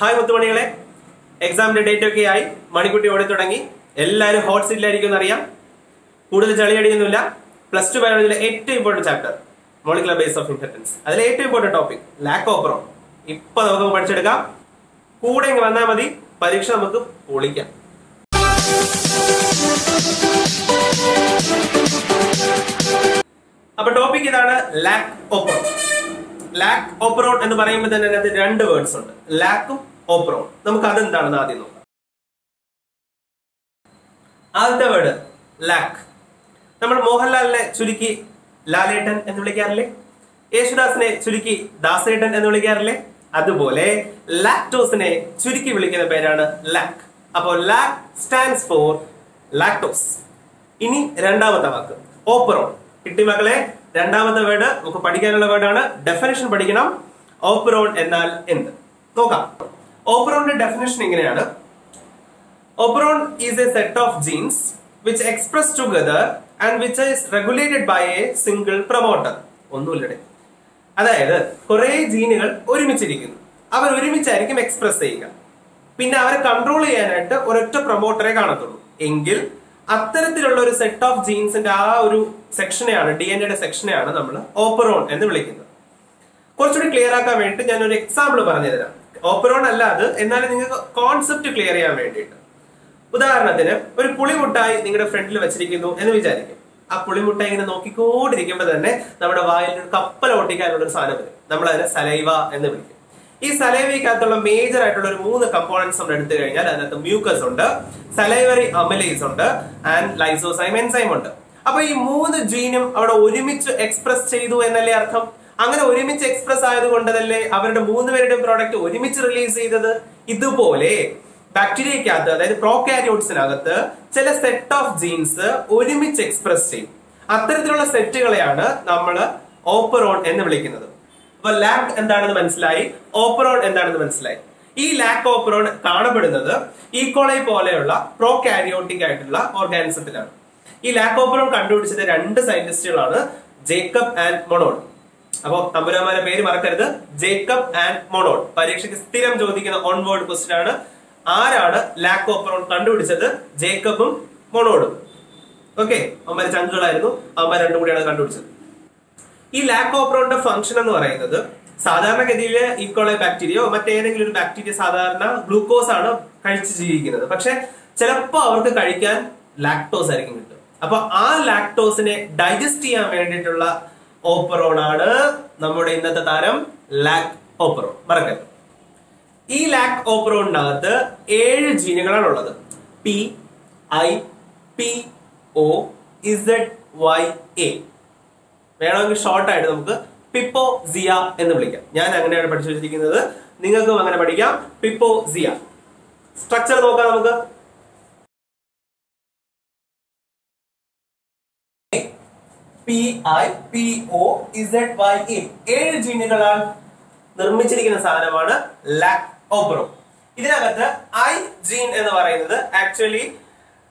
Hi മുത്തുമണികളെ. എക്സാമിന്റെ date ഒക്കെ ആയി. മണിക്കുട്ടി ഓടി തുടങ്ങി. എല്ലാവരും ഹോട്ട് സീറ്റിലായിരിക്കും അറിയാം. കൂടുതൽ ചളിയടിയൊന്നുമില്ല. പ്ലസ് ടു ബയോളജിയിലെ ഏറ്റവും important chapter molecular base of inheritance അതിലെ ഏറ്റവും important topic lac of operon ഇപ്പൊ നമുക്ക് പഠിച്ചെടുക്കാം. കൂടെ ഇങ്ങ് വന്നാൽ മതി. പരീക്ഷ നമുക്ക് പൊളിക്കാം. അപ്പൊ ടോപ്പിക് ഇതാണ് ലാക്ക് ഓപ്പറോൺ ലാക്ക് ഓപ്പറോൺ എന്ന് പറയുമ്പോൾ തന്നെ അതിനകത്ത് രണ്ട് വേർഡ്സ് ഉണ്ട്. ലാക്കും ഓപ്പറോൺ നമുക്ക് അതെന്താണെന്ന് ആദ്യം നോക്കാം. ആദ്യത്തെ വേർഡ് ലാക്ക് നമ്മൾ മോഹൻലാലിനെ ചുരുക്കി ലാലേട്ടൻ എന്ന് വിളിക്കാറില്ലേ? യേശുദാസിനെ ചുരുക്കി ദാസേട്ടൻ എന്ന് വിളിക്കാറില്ലേ? അതുപോലെ ലാക്ടോസിനെ ചുരുക്കി വിളിക്കുന്ന പേരാണ് ലാക്ക് അപ്പോൾ ലാക്ക് സ്റ്റാൻഡ്സ് ഫോർ ലാക്ടോസ് ഇനി രണ്ടാമത്തെ വാക്ക്. ഓപ്പറോൺ കിട്ടി മകളെ രണ്ടാമത്തെ വേർഡ് നമുക്ക് പഠിക്കാനുള്ള വേർഡാണ് ഡെഫിനേഷൻ പഠിക്കണം. ഓപ്പറോൺ എന്നാൽ എന്ത്? നോക്കാം. ഓപ്പറോണിന്റെ ഡെഫിനേഷൻ ഇങ്ങനെയാണ് operon is a set of genes which express together and which is regulated by a single promoter ഒന്നുമില്ലടെ. അതായത് കുറെ ജീനുകൾ ഒരുമിച്ചിരിക്കുന്നു. അവർ ഒരുമിച്ചായിരിക്കും എക്സ്പ്രസ് ചെയ്യുക. പിന്നെ അവരെ കൺട്രോൾ ചെയ്യാനായിട്ട് ഒരൊറ്റ പ്രൊമോട്ടറെ കാണത്തുള്ളൂ. എങ്കിൽ അത്തരത്തിലുള്ള ഒരു സെറ്റ് ഓഫ് ജീൻസിന്റെ ആ ഒരു സെക്ഷനെയാണ് ഡി എൻ എയുടെ സെക്ഷനെയാണ് നമ്മൾ ഓപ്പറോൺ എന്ന് വിളിക്കുന്നത്. കുറച്ചുകൂടി ക്ലിയർ ആക്കാൻ വേണ്ടിയിട്ട് ഞാൻ ഒരു എക്സാമ്പിൾ പറഞ്ഞു തരാം ഓപ്പറോൺ അല്ല അത്. എന്നാലും നിങ്ങൾക്ക് കോൺസെപ്റ്റ് ക്ലിയർ ചെയ്യാൻ വേണ്ടിയിട്ട്. ഉദാഹരണത്തിന് ഒരു പുളിമുട്ടായി നിങ്ങളുടെ ഫ്രണ്ടിൽ വെച്ചിരിക്കുന്നു എന്ന് വിചാരിക്കും. ആ പുളിമുട്ടായി ഇങ്ങനെ നോക്കിക്കോണ്ടിരിക്കുമ്പോൾ തന്നെ നമ്മുടെ വായിൽ ഒരു കപ്പൽ ഓട്ടിക്കാനുള്ള ഒരു സാധനം വരും. നമ്മൾ അതിനെ സലൈവ എന്ന് വിളിക്കും. ഈ സലൈവയ്ക്കകത്തുള്ള മേജർ ആയിട്ടുള്ള ഒരു മൂന്ന് കമ്പോണൻസ് നമ്മൾ എടുത്തു കഴിഞ്ഞാൽ അതിനകത്ത് മ്യൂക്കസ് ഉണ്ട് സലൈവറി അമലേസ് ഉണ്ട് ആൻഡ് ലൈസോസൈം എൻസൈം ഉണ്ട്. അപ്പൊ ഈ മൂന്ന് ജീനും അവിടെ ഒരുമിച്ച് എക്സ്പ്രസ് ചെയ്തു എന്നല്ലേ അർത്ഥം? അങ്ങനെ ഒരുമിച്ച് എക്സ്പ്രസ് ആയതുകൊണ്ടതല്ലേ അവരുടെ മൂന്ന് പേരുടെയും പ്രോഡക്റ്റ് ഒരുമിച്ച് റിലീസ് ചെയ്തത്? ഇതുപോലെ ബാക്ടീരിയക്കകത്ത് അതായത് പ്രോകാരിയോട്സിനകത്ത് ചില സെറ്റ് ഓഫ് ജീൻസ് ഒരുമിച്ച് എക്സ്പ്രസ് ചെയ്യും. അത്തരത്തിലുള്ള സെറ്റുകളെയാണ് നമ്മൾ ഓപ്പറോൺ എന്ന് വിളിക്കുന്നത്. അപ്പൊ ലാക് എന്താണെന്ന് മനസ്സിലായി? ഓപ്പറോൺ എന്താണെന്ന് മനസ്സിലായി? ഈ ലാക്ക് ഓപ്പറോൺ കാണപ്പെടുന്നത് ഈക്കോളൈ പോലെയുള്ള പ്രോകാരിയോട്ടിക് ആയിട്ടുള്ള ഓർഗാനിസത്തിലാണ് ഈ ലാക്ക് ഓപ്പറോൺ കണ്ടുപിടിച്ചത് രണ്ട് സയന്റിസ്റ്റുകളാണ് ജേക്കബ് ആൻഡ് മൊണോഡ് അപ്പോ തമ്പുരാമാരെ പേര് മറക്കരുത്. ജേക്കബ് ആൻഡ് മൊണോൾ പരീക്ഷയ്ക്ക് സ്ഥിരം ചോദിക്കുന്ന ഓൺ വേർഡ് ക്വസ്റ്റ്യൻ ആണ്. ആരാണ് ലാക്ക് ഓപ്പറോൺ കണ്ടുപിടിച്ചത്? ജേക്കബും മൊണോഡും ഓക്കെ അവന്മാര് ചങ്കുകളായിരുന്നു അവന്മാർ രണ്ടും കൂടിയാണ് കണ്ടുപിടിച്ചത്. ഈ ലാക്ക് ഓപ്പറോണിന്റെ ഫംഗ്ഷൻ എന്ന് പറയുന്നത് സാധാരണഗതിയിൽ ഈക്കോളെ ബാക്ടീരിയോ മറ്റേതെങ്കിലും ഒരു ബാക്ടീരിയ സാധാരണ ഗ്ലൂക്കോസ് ആണ് കഴിച്ച് ജീവിക്കുന്നത്. പക്ഷെ ചിലപ്പോൾ അവർക്ക് കഴിക്കാൻ ലാക്ടോസ് ആയിരിക്കും കിട്ടും അപ്പൊ ആ ലാക്ടോസിനെ ഡൈജസ്റ്റ് ചെയ്യാൻ വേണ്ടിയിട്ടുള്ള ഓപ്പറോൺ ആണ് നമ്മുടെ ഇന്നത്തെ താരം ലാക് ഓപ്പറോൺ. മറക്കരുത്. ഈ ലാക് ഓപ്പറോണിനകത്ത് ഏഴ് ജീനുകളാണ് ഉള്ളത്. P I P O Z Y A. വേണമെങ്കിൽ ഷോർട്ട് ആയിട്ട് നമുക്ക് പിപ്പോ സിയ എന്ന് വിളിക്കാം. ഞാൻ അങ്ങനെയാണ് പഠിച്ചു വെച്ചിരിക്കുന്നത്. നിങ്ങൾക്കും അങ്ങനെ പഠിക്കാം. പിപ്പോ സിയ സ്ട്രക്ചർ നോക്കാം നമുക്ക്. P I P O Z Y A ഏഴ് ജീനുകളാണ് നിർമ്മിച്ചിരിക്കുന്ന സാധനമാണ് ലാക് ഓബ്രോ ഇതിനകത്ത് ഐ ജീൻ എന്ന് പറയുന്നത് ആക്ച്വലി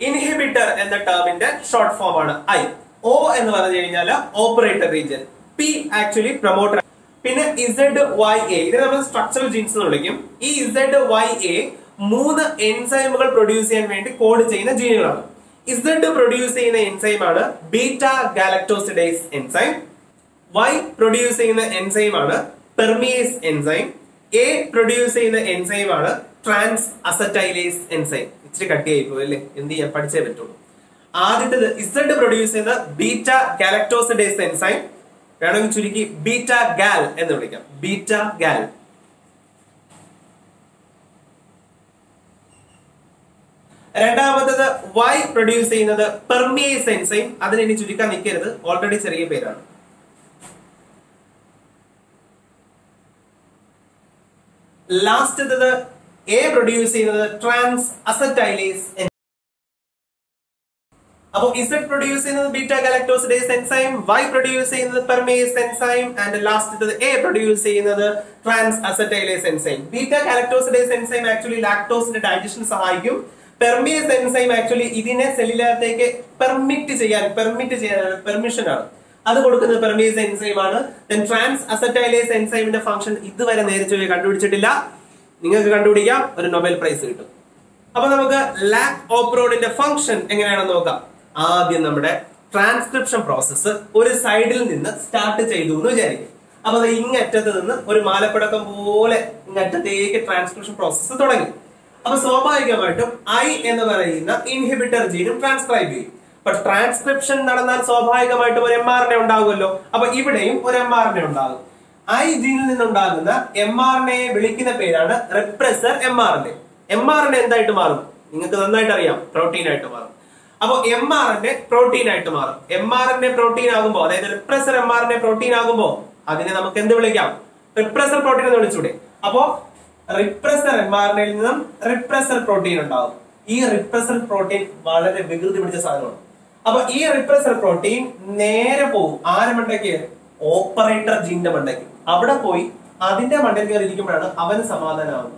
ഇൻഹിബിറ്റർ എന്ന ടേമിന്റെ ഷോർട്ട് ഫോം ആണ്. ഐ ഒ എന്ന് പറഞ്ഞു കഴിഞ്ഞാൽ operator region P actually promoter പിന്നെ ഇസഡ് വൈ എ ഇതിനെ നമ്മൾ സ്ട്രക്ചറൽ ജീൻസ് എന്ന് വിളിക്കും. ഈ ഇസഡ് വൈ എ മൂന്ന് എൻസൈമുകൾ പ്രൊഡ്യൂസ് ചെയ്യാൻ വേണ്ടി കോഡ് ചെയ്യുന്ന ജീനുകളാണ് ഇസഡ് പ്രൊഡ്യൂസ് ചെയ്യുന്ന എൻസൈം ആണ് beta galactosidase enzyme Y produce ചെയ്യുന്ന എൻസൈം ആണ് പെർമിയസ് എൻസൈം എ പ്രൊഡ്യൂസ് ചെയ്യുന്ന എൻസൈം ആണ് ട്രാൻസ് അസറ്റൈലേസ് എൻസൈം ഇച്ചിരി കട്ടിയായി പോയി അല്ലേ? എന്ത് ചെയ്യാൻ പഠിച്ചേ പറ്റുള്ളൂ. ആദ്യത്തേത് ഇസഡ് പ്രൊഡ്യൂസ് ചെയ്യുന്ന ബീറ്റ ഗാലക്ടോസിഡേസ് എൻസൈം വേണമെങ്കിൽ ചുരുക്കി ബീറ്റ ഗാൽ എന്ന് വിളിക്കാം. ബീറ്റ ഗാൽ രണ്ടാമത്തത് വൈ പ്രൊഡ്യൂസ് ചെയ്യുന്നത് പെർമിയസ് എൻസൈം അതിനെ ഇനി ചുരുക്കാൻ നിൽക്കരുത്. ഓൾറെഡി ചെറിയ പേരാണ്. ലാസ്റ്റത്തത് എ പ്രൊഡ്യൂസ് ചെയ്യുന്നത് ട്രാൻസ് അസറ്റൈലേസ് അപ്പോൾ ഇസഡ് പ്രൊഡ്യൂസ് ചെയ്യുന്നത് beta galactosidase enzyme Y produce ചെയ്യുന്നത് permease enzyme and last A produce ചെയ്യുന്നത് transacetylase enzyme beta galactosidase enzyme actually ലാക്ടോസിന്റെ digestion സഹായിക്കും. പെർമിയസ് എൻസൈം ആക്ച്വലി ഇതിനെ സെല്ലിനകത്തേക്ക് പെർമിറ്റ് ചെയ്യാൻ പെർമിറ്റ് ചെയ്യാനാണ് പെർമിഷൻ ആണ്. അത് കൊടുക്കുന്നത് പെർമിയസ് എൻസൈം ആണ്. ദെൻ ട്രാൻസ് അസറ്റൈലേസ് എൻസൈമിന്റെ ഫംഗ്ഷൻ ഇതുവരെ നേരിട്ട് കണ്ടുപിടിച്ചിട്ടില്ല. നിങ്ങൾക്ക് കണ്ടുപിടിക്കാം ഒരു നൊബേൽ പ്രൈസ് കിട്ടും. അപ്പൊ നമുക്ക് ലാക് ഓപ്രോഡിന്റെ ഫംഗ്ഷൻ എങ്ങനെയാണെന്ന് നോക്കാം. ആദ്യം നമ്മുടെ ട്രാൻസ്ക്രിപ്ഷൻ പ്രോസസ്സ് ഒരു സൈഡിൽ നിന്ന് സ്റ്റാർട്ട് ചെയ്തു എന്ന് വിചാരിക്കും. അപ്പൊ ഇങ്ങറ്റത്ത് നിന്ന് ഒരു മാലപ്പടക്കം പോലെ ഇങ്ങറ്റത്തേക്ക് ട്രാൻസ്ക്രിപ്ഷൻ പ്രോസസ്സ് തുടങ്ങി. അപ്പൊ സ്വാഭാവികമായിട്ടും ഐ എന്ന് പറയുന്ന ഇൻഹിബിറ്റർ ജീനും ട്രാൻസ്ക്രൈബ് ചെയ്യും. അപ്പൊ ട്രാൻസ്ക്രിപ്ഷൻ നടന്നാൽ സ്വാഭാവികമായിട്ടും ഒരു എം ആർ എൻ ഉണ്ടാകുമല്ലോ അപ്പൊ ഇവിടെയും ഒരു എം ആർ എൻ ഉണ്ടാകും ഐ ജീനിൽ നിന്നുണ്ടാകുന്ന എം ആർ എ വിളിക്കുന്ന പേരാണ് repressor M R N M R N എന്തായിട്ട് മാറും? നിങ്ങൾക്ക് നന്നായിട്ട് അറിയാം പ്രോട്ടീൻ ആയിട്ട് മാറും. അപ്പൊ എം ആർ എൻ പ്രോട്ടീൻ ആയിട്ട് മാറും. എം ആർ എൻ പ്രോട്ടീൻ ആകുമ്പോൾ അതായത് repressor M R N protein ആകുമ്പോൾ അതിനെ നമുക്ക് എന്ത് വിളിക്കാം? റിപ്രസർ പ്രോട്ടീൻ എന്ന് വിളിച്ചൂടെ. അപ്പോ റിപ്രസർ എം ആർ എൻ നിന്നും റിപ്രസർ പ്രോട്ടീൻ ഉണ്ടാവും ഈ റിപ്രസർ പ്രോട്ടീൻ വളരെ വികൃതി പിടിച്ച സാധനമാണ്. അപ്പൊ ഈ റിപ്രസർ പ്രോട്ടീൻ നേരെ പോകും. ആരെ മണ്ടയ്ക്ക്? ഓപ്പറേറ്റർ ജീന്റെ മണ്ടയ്ക്ക്. അവിടെ പോയി അതിന്റെ മണ്ടയിൽ കയറി ഇരിക്കുമ്പോഴാണ് അവന് സമാധാനമാകുന്നത്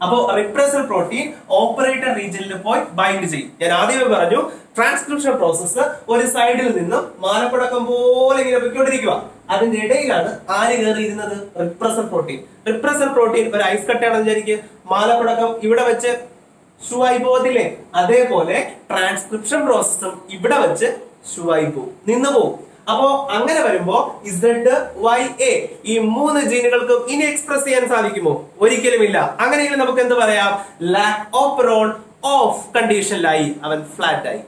അപ്പോ റിപ്രസർ പ്രോട്ടീൻ ഓപ്പറേറ്റർ റീജിയനിൽ പോയി ബൈൻഡ് ചെയ്യും. ഞാൻ ആദ്യമേ പറഞ്ഞു ട്രാൻസ്ക്രിപ്ഷൻ പ്രോസസ്സ് ഒരു സൈഡിൽ നിന്നും മാലപ്പടക്കം പോലെ ഇങ്ങനെ പൊയ്ക്കൊണ്ടിരിക്കുക അതിന്റെ ഇടയിലാണ് ആര് കയറിയിരുന്നത്? റിപ്രസർ പ്രോട്ടീൻ റിപ്രസർ പ്രോട്ടീൻ ഒരു ഐസ് കട്ടയാണെന്ന് വിചാരിക്കുക മാലപ്പടക്കം ഇവിടെ വെച്ച് ഷൂ ആയി പോകത്തില്ലേ? അതേപോലെ ട്രാൻസ്ക്രിപ്ഷൻ പ്രോസസ്സും ഇവിടെ വെച്ച് ഷൂ ആയി പോകും നിന്ന് പോകും അപ്പോ അങ്ങനെ വരുമ്പോ ഇസഡ് വൈ എ ഈ മൂന്ന് ജീനുകൾക്കും ഇനി എക്സ്പ്രസ് ചെയ്യാൻ സാധിക്കുമോ? ഒരിക്കലും ഇല്ല അങ്ങനെയെങ്കിൽ നമുക്ക് എന്ത് പറയാം? ലാക്ക് ഓപ്പറോൺ ഓഫ് കണ്ടീഷനിലായി അവൻ ഫ്ലാറ്റ് ആയി.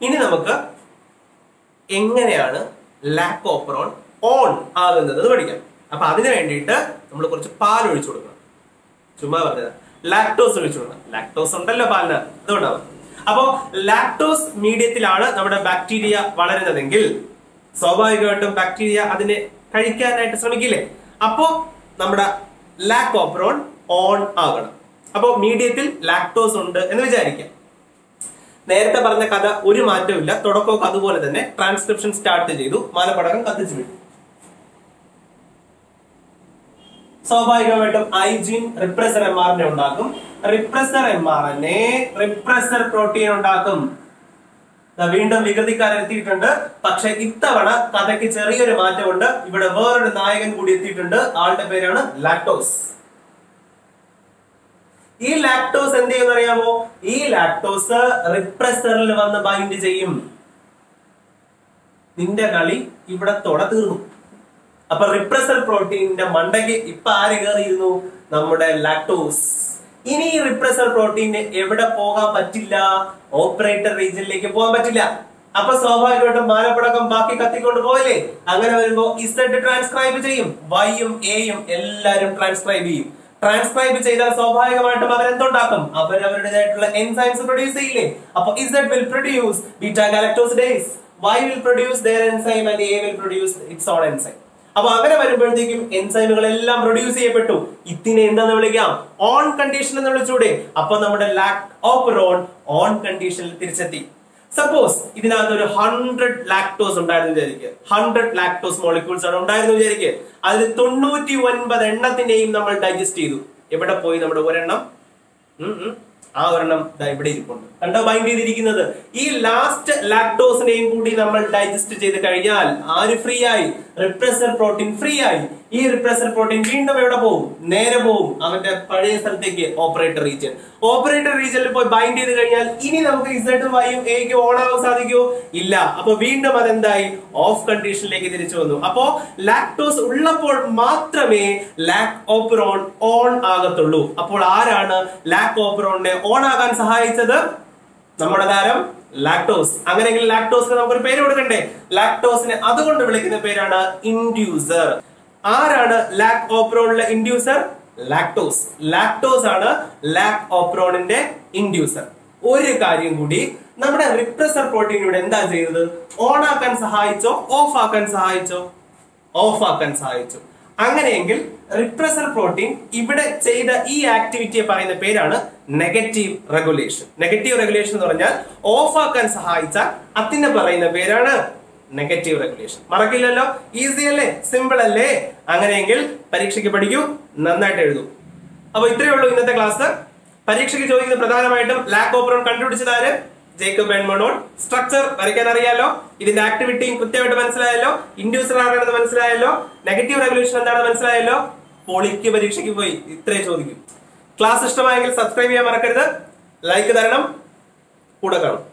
ഇനി നമുക്ക് എങ്ങനെയാണ് ലാക്ക് ഓപ്പറോൺ ഓൺ ആകുന്നത് പഠിക്കാം. അപ്പൊ അതിന് വേണ്ടിയിട്ട് നമ്മൾ കുറച്ച് പാൽ ഒഴിച്ചു കൊടുക്കണം. ചുമ്മാ പറഞ്ഞത്. ലാക്ടോസ് ഒഴിച്ചു കൊടുക്കണം. ലാക്ടോസ് ഉണ്ടല്ലോ പാലിന്. അതുകൊണ്ടാവും. അപ്പോ ലാക്ടോസ് മീഡിയത്തിലാണ് നമ്മുടെ ബാക്ടീരിയ വളരുന്നതെങ്കിൽ സ്വാഭാവികമായിട്ടും ബാക്ടീരിയ അതിനെ കഴിക്കാനായിട്ട് ശ്രമിക്കില്ലേ? അപ്പോ നമ്മുടെ ലാക്കോപ്രോൺ ഓൺ ആകണം. അപ്പോ മീഡിയത്തിൽ ലാക്ടോസ് ഉണ്ട് എന്ന് വിചാരിക്കാം. നേരത്തെ പറഞ്ഞ കഥ ഒരു മാറ്റമില്ല തുടക്കമൊക്കെ അതുപോലെ തന്നെ ട്രാൻസ്ക്രിപ്ഷൻ സ്റ്റാർട്ട് ചെയ്തു. മാലപ്പടക്കം കത്തിച്ചു വിട്ടു സ്വാഭാവികമായിട്ടും I gene repressor M R N ഉണ്ടാക്കും. Repressor M R N A repressor protein ഉണ്ടാക്കും വീണ്ടും വികൃതിക്കാരെത്തിയിട്ടുണ്ട് പക്ഷെ ഇത്തവണ കഥയ്ക്ക് ചെറിയൊരു മാറ്റമുണ്ട്. ഇവിടെ വേറൊരു നായകൻ കൂടി എത്തിയിട്ടുണ്ട്. ആളുടെ പേരാണ് ലാക്ടോസ് ഈ ലാക്ടോസ് എന്ത് ചെയ്യുന്ന അറിയാമോ ഈ ലാക്ടോസ് റിപ്രസറിൽ വന്ന് ബൈൻഡ് ചെയ്യും. നിന്റെ കളി ഇവിടത്തോടെ തീർന്നു. അപ്പൊ റിപ്രസർ പ്രോട്ടീനിന്റെ മണ്ടയ്ക്ക് ഇപ്പൊ ആര് കയറിയിരുന്നു നമ്മുടെ ലാക്ടോസ് ഇനി ഈ റിപ്രസർ പ്രോട്ടീന് എവിടെ പോകാൻ പറ്റില്ല? ഓപ്പറേറ്റർ റീജിയനിലേക്ക് പോകാൻ പറ്റില്ല. അപ്പൊ സ്വാഭാവികമായിട്ടും മാനപ്പടക്കം ബാക്കി കത്തിക്കൊണ്ട് പോയില്ലേ അങ്ങനെ വരുമ്പോ ഇസഡ് ട്രാൻസ്ക്രൈബ് ചെയ്യും. വൈയും എയും എല്ലാരും ട്രാൻസ്ക്രൈബ് ചെയ്യും. ട്രാൻസ്ക്രൈബ് ചെയ്താൽ സ്വാഭാവികമായിട്ടും അവർ അവരുടേതായിട്ടുള്ള എൻസൈംസ് പ്രൊഡ്യൂസ് ചെയ്യില്ലേ? അപ്പൊ Z will produce beta galactosidase Y will produce their enzyme and A will produce its own enzyme അപ്പൊ അങ്ങനെ വരുമ്പോഴത്തേക്കും എൻസൈമുകൾ എല്ലാം പ്രൊഡ്യൂസ് ചെയ്യപ്പെട്ടു. ഇതിനെ എന്താന്ന് വിളിക്കാം? ഓൺ കണ്ടീഷൻ എന്ന് വിളിച്ചൂടെ. അപ്പൊ നമ്മുടെ ലാക് ഓപ്പറോൺ ഓൺ കണ്ടീഷനിൽ തിരിച്ചെത്തി. സപ്പോസ് ഇതിനകത്ത് ഒരു ഹൺഡ്രഡ് ലാക്ടോസ് ഉണ്ടായിരുന്നു വിചാരിക്കുക ഹൺഡ്രഡ് ലാക്ടോസ് മോളിക്യൂൾസ് ആണ് ഉണ്ടായിരുന്നു വിചാരിക്കുക അതിൽ തൊണ്ണൂറ്റി ഒൻപത് എണ്ണത്തിനെയും നമ്മൾ ഡൈജസ്റ്റ് ചെയ്തു. എവിടെ പോയി? നമ്മുടെ ഒരെണ്ണം. ആ ഒരെണ്ണം ഇവിടെ ഇരിപ്പുണ്ട്. കണ്ടോ? ബൈൻഡ് ചെയ്തിരിക്കുന്നത്. ഈ ലാസ്റ്റ് ലാക്ടോസിനെയും കൂടി നമ്മൾ ഡൈജസ്റ്റ് ചെയ്ത് കഴിഞ്ഞാൽ ആര് ഫ്രീ ആയി? റിപ്രസർ പ്രോട്ടീൻ ഫ്രീ ആയി. ഈ റിപ്രസർ പ്രോട്ടീൻ വീണ്ടും എവിടെ പോകും? നേരെ പോകും. അവന്റെ പഴയ സ്ഥലത്തേക്ക് ഓപ്പറേറ്റർ റീജിയൻ ഓപ്പറേറ്റർ റീജിയനിൽ പോയി ബൈൻഡ് ചെയ്ത് കഴിഞ്ഞാൽ ഇനി നമുക്ക് ഇസഡും വൈയും എക്ക് ഓൺ ആവാൻ സാധിക്കുമോ ഇല്ല. അപ്പൊ വീണ്ടും അതെന്തായി? ഓഫ് കണ്ടീഷനിലേക്ക് തിരിച്ചു വന്നു. അപ്പോ ലാക്ടോസ് ഉള്ളപ്പോൾ മാത്രമേ ലാക് ഓപ്പറോൺ ഓൺ ആകത്തുള്ളൂ. അപ്പോൾ ആരാണ് ലാക് ഓപ്പറോണിനെ ഓൺ ആകാൻ സഹായിച്ചത്? നമ്മുടെ താരം ലാക്ടോസ് അങ്ങനെയെങ്കിൽ ലാക്ടോസിന് നമുക്കൊരു പേര് കൊടുക്കണ്ടേ? ലാക്ടോസിനെ അതുകൊണ്ട് വിളിക്കുന്ന പേരാണ് ഇൻഡ്യൂസർ ആരാണ് ലാക് ഓപ്പറോണിലെ ഇൻഡ്യൂസർ ലാക്ടോസ് ലാക്ടോസ് ആണ് ലാക് ഓപ്രോണിന്റെ ഇൻഡ്യൂസർ ഒരു കാര്യം കൂടി നമ്മുടെ റിപ്രസർ പ്രോട്ടീൻ ഇവിടെ എന്താ ചെയ്തത് ഓൺ ആക്കാൻ സഹായിച്ചോ? ഓഫ് ആക്കാൻ സഹായിച്ചോ? ഓഫ് ആക്കാൻ സഹായിച്ചു. അങ്ങനെയെങ്കിൽ റിപ്രസർ പ്രോട്ടീൻ ഇവിടെ ചെയ്ത ഈ ആക്ടിവിറ്റിയെ പറയുന്ന പേരാണ് നെഗറ്റീവ് റെഗുലേഷൻ നെഗറ്റീവ് റെഗുലേഷൻ എന്ന് പറഞ്ഞാൽ ഓഫ് ആക്കാൻ സഹായിച്ച അതിന് പറയുന്ന പേരാണ് നെഗറ്റീവ് റെഗുലേഷൻ മറക്കില്ലല്ലോ? ഈസി അല്ലേ? സിമ്പിൾ അല്ലേ? അങ്ങനെയെങ്കിൽ പരീക്ഷയ്ക്ക് പഠിക്കൂ നന്നായിട്ട് എഴുതൂ. അപ്പൊ ഇത്രയേ ഉള്ളൂ ഇന്നത്തെ ക്ലാസ് പരീക്ഷയ്ക്ക് ചോദിക്കുന്ന പ്രധാനമായിട്ടും ലാക്ക് ഓപ്പറോൺ കണ്ടുപിടിച്ചത് ആര്? ജേക്കബ് ബെൻമോണോൺ സ്ട്രക്ചർ വരയ്ക്കാൻ അറിയാലോ? ഇതിന്റെ ആക്ടിവിറ്റിയും കൃത്യമായിട്ട് മനസ്സിലായല്ലോ? ഇൻഡ്യൂസർ ആരാണെന്ന് മനസ്സിലായല്ലോ? നെഗറ്റീവ് റെഗുലേഷൻ എന്താണെന്ന് മനസ്സിലായല്ലോ? പൊളിക്ക് പരീക്ഷയ്ക്ക് പോയി. ഇത്രയും ചോദിക്കും. ക്ലാസ് ഇഷ്ടമായെങ്കിൽ സബ്സ്ക്രൈബ് ചെയ്യാൻ മറക്കരുത്. ലൈക്ക് തരണം. കൂടെ കാണും.